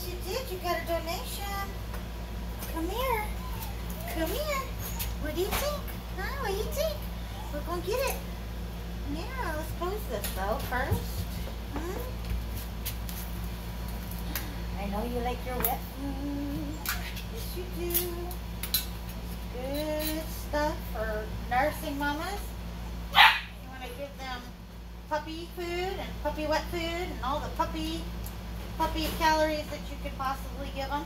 Yes, you did. You got a donation. Come here. Come here. What do you think? Huh? What do you think? We're going to get it. Yeah, let's close this though first. Hmm? I know you like your wet food. Yes, you do. Good stuff for nursing mamas. You want to give them puppy food and puppy wet food and all the puppy puppy calories that you could possibly give them.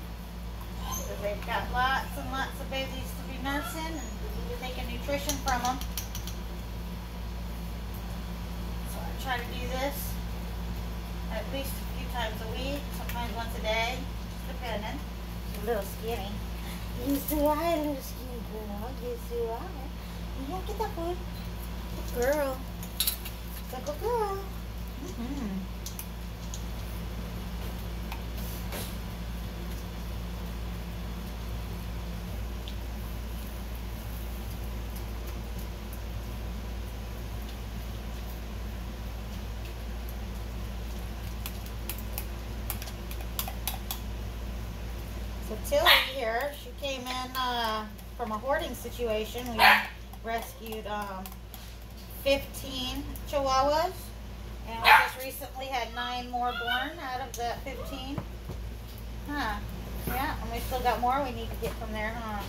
Because they've got lots and lots of babies to be nursing and to nutrition from them. So I try to do this at least a few times a week, sometimes once a day, depending. She's a little skinny. You are, little skinny girl. You are. Yeah, get that food. Good girl. Good girl. Mm-hmm. Tilly here, she came in uh, from a hoarding situation. We rescued um, 15 chihuahuas. And we just recently had nine more born out of that 15. Huh. Yeah, and we still got more we need to get from there, huh?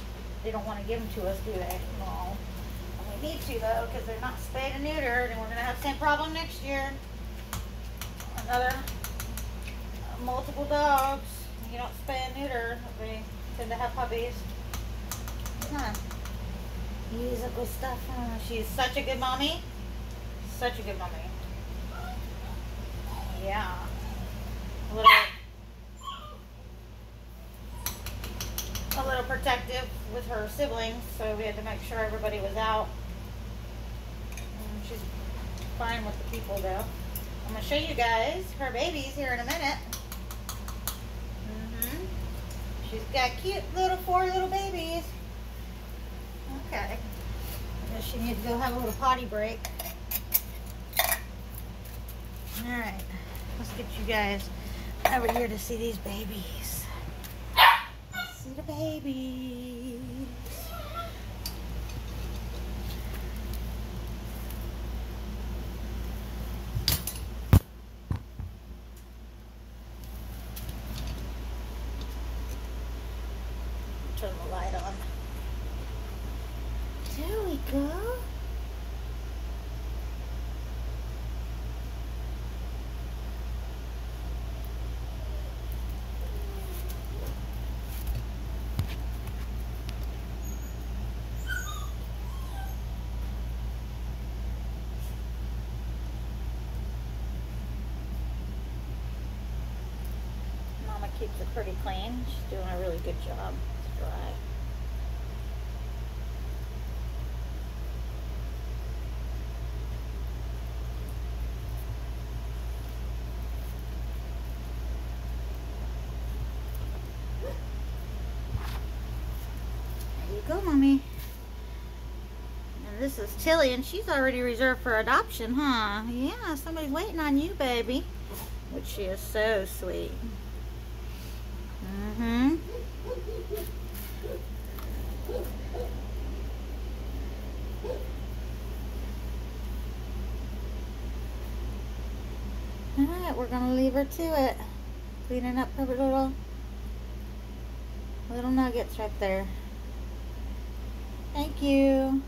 They don't want to give them to us, do they? No. And we need to, though, because they're not spayed and neutered, and we're going to have the same problem next year. Another uh, multiple dogs. You don't spay and neuter, they tend to have puppies. Huh. Use up with stuff. Huh? She's such a good mommy. Such a good mommy. Yeah. A little, a little protective with her siblings, so we had to make sure everybody was out. And she's fine with the people though. I'm gonna show you guys her babies here in a minute. She's got cute little four little babies. Okay. I guess she needs to go have a little potty break. Alright. Let's get you guys over here to see these babies. Let's see the babies. Turn the light on. There we go. Mama keeps it pretty clean. She's doing a really good job. It's dry. Mommy. And this is Tilly, and she's already reserved for adoption, huh? Yeah, somebody's waiting on you, baby. Which she is so sweet. Mm-hmm. Alright, we're gonna leave her to it. Cleaning up her little little nuggets right there. Thank you.